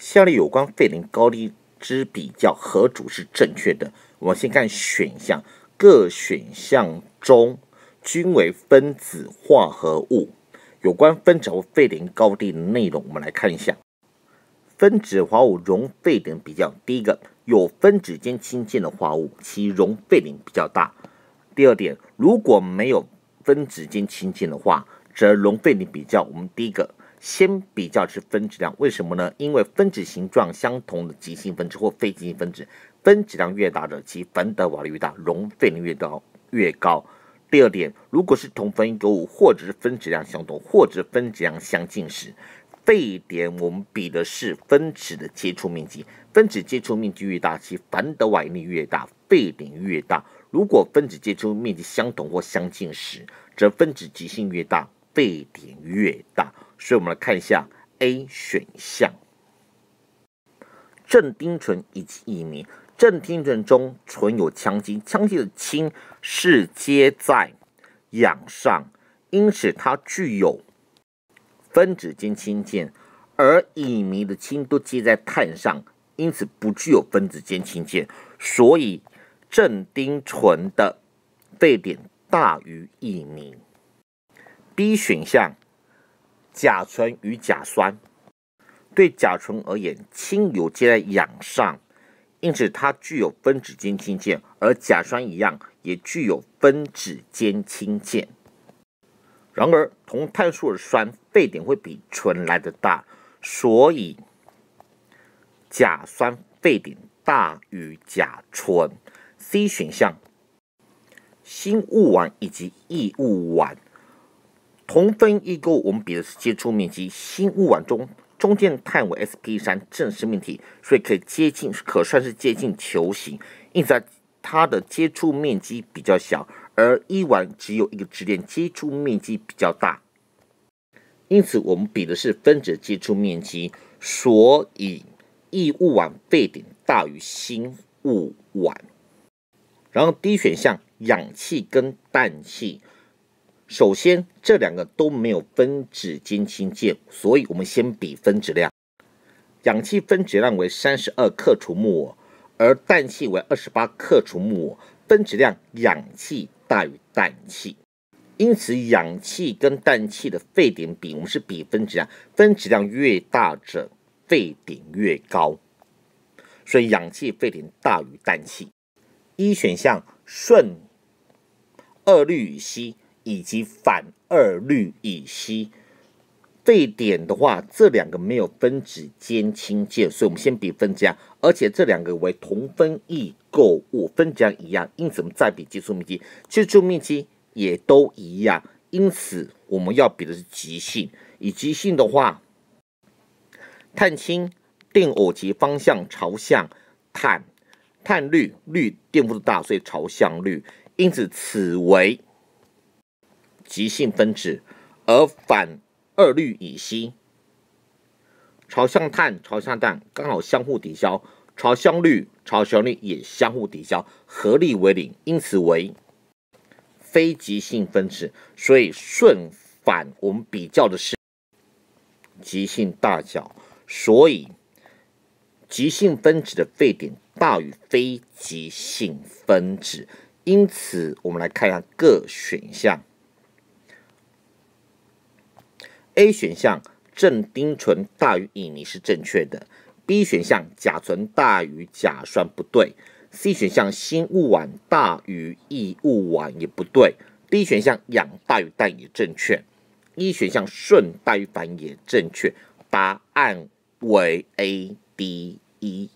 下列有关沸点高低之比较何主是正确的？我们先看选项，各选项中均为分子化合物。有关分子和沸点高低的内容，我们来看一下。分子化合物熔沸点比较，第一个有分子间氢键的化合物，其熔沸点比较大。第二点，如果没有分子间氢键的话，则熔沸点比较。我们第一个先比较是分子量，为什么呢？因为分子形状相同的极性分子或非极性分子，分子量越大的，其反德瓦力越大，熔沸点越高越高。第二点，如果是同分异构物，或者是分子量相同，或者分子量相近时。沸点我们比的是分子的接触面积，分子接触面积越大，其反德瓦力越大，沸点越大。如果分子接触面积相同或相近时，则分子极性越大，沸点越大。所以，我们来看一下 A 选项：正丁醇以及乙醚。正丁醇中存有羟基，羟基的氢是接在氧上，因此它具有。分子间氢键，而乙醚的氢都接在碳上，因此不具有分子间氢键，所以正丁醇的沸点大于乙醚。B 选项，甲醇与甲酸，对甲醇而言，氢有接在氧上，因此它具有分子间氢键，而甲酸一样也具有分子间氢键。然而，同碳素的酸沸点会比醇来的大，所以甲酸沸点大于甲醇。C 选项，新戊烷以及异戊烷同分异构，我们比的是接触面积。新戊烷中中间碳为 sp 三正十面体，所以可以接近，可算是接近球形，因此它的接触面积比较小。而一烷只有一个质链，接触面积比较大，因此我们比的是分子接触面积，所以异戊烷沸点大于新戊烷。然后 D 选项氧气跟氮气，首先这两个都没有分子间氢键，所以我们先比分子量，氧气分子量为三十二克除摩尔，而氮气为二十八克除摩尔，分子量氧气。大于氮气，因此氧气跟氮气的沸点比，我们是比分子量，分子量越大者沸点越高，所以氧气沸点大于氮气。一选项顺二氯乙烯以及反二氯乙烯沸点的话，这两个没有分子间氢键，所以我们先比分子量，而且这两个为同分异。构物分子量一样，因此我们再比接触面积，接触面积也都一样，因此我们要比的是极性。以极性的话，碳氢电偶极方向朝向碳，碳氯氯电负大，所以朝向氯，因此此为极性分子。而反二氯乙烯朝向碳，朝向氮，刚好相互抵消。朝向氯、朝向氯也相互抵消，合力为零，因此为非极性分子。所以顺反我们比较的是极性大小，所以极性分子的沸点大于非极性分子。因此，我们来看一下各选项。A 选项正丁醇大于乙醚是正确的。B 选项甲醇大于甲酸不对，C 选项锌戊烷大于异戊烷也不对，D 选项氧大于氮也正确，E 选项顺大于反也正确，答案为 A、D、E。